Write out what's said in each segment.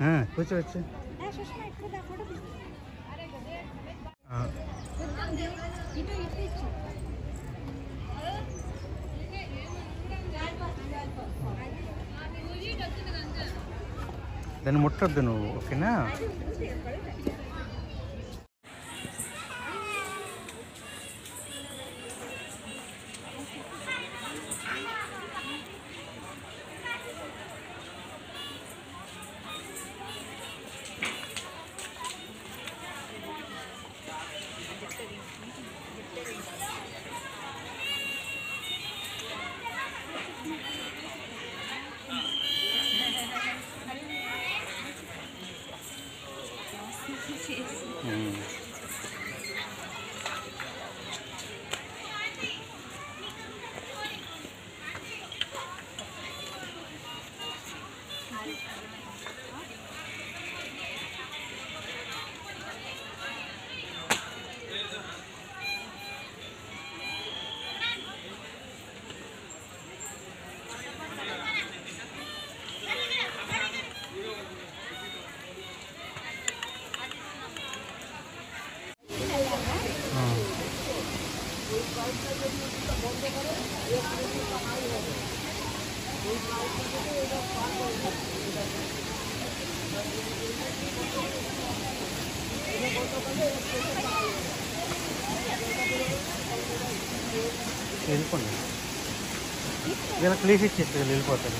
ఆ, కూర్చోవచ్చు ఆ, ఇటు ఇటు ఇచ్చు దాన్ని ముట్టొద్దు నువ్వు ఓకేనా 음. వెళ్ళిపోండి. వీళ్ళకి ప్లీజ్ ఇచ్చేస్తే వెళ్ళిపోతాను.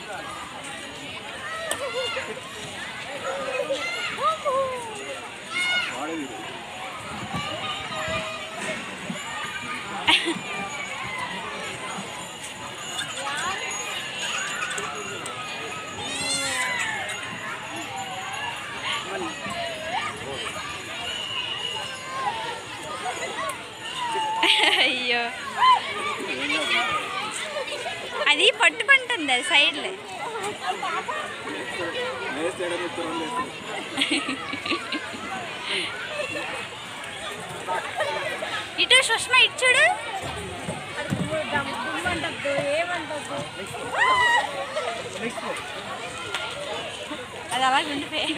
అయ్యో. అది పట్టుకుంటుంది అది సైడ్లో. ఇటు సుష్మ ఇచ్చుడు చూడు. అది అలాగే ఉండిపోయి.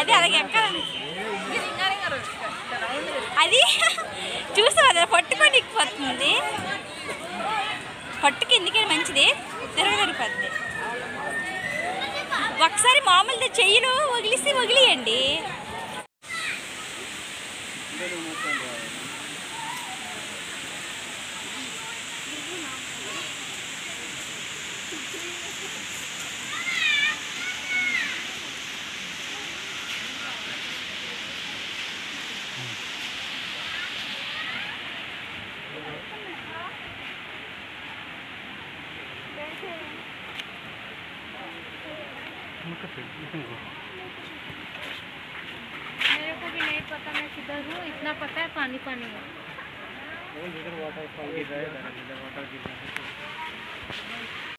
అది అలాగే ఎక్కడ? అది? చూసావు అది పట్టుకొని పోతుంది పట్టుకి ఎందుకని మంచిది? తిరగదిరిపోద్ది ఒకసారి మామూలుగా చెయ్యిలో వగిలిసి వగిలియండి. मेरे को भी नहीं पता मैं किधर हूँ इतना पता है पानी पानी है है।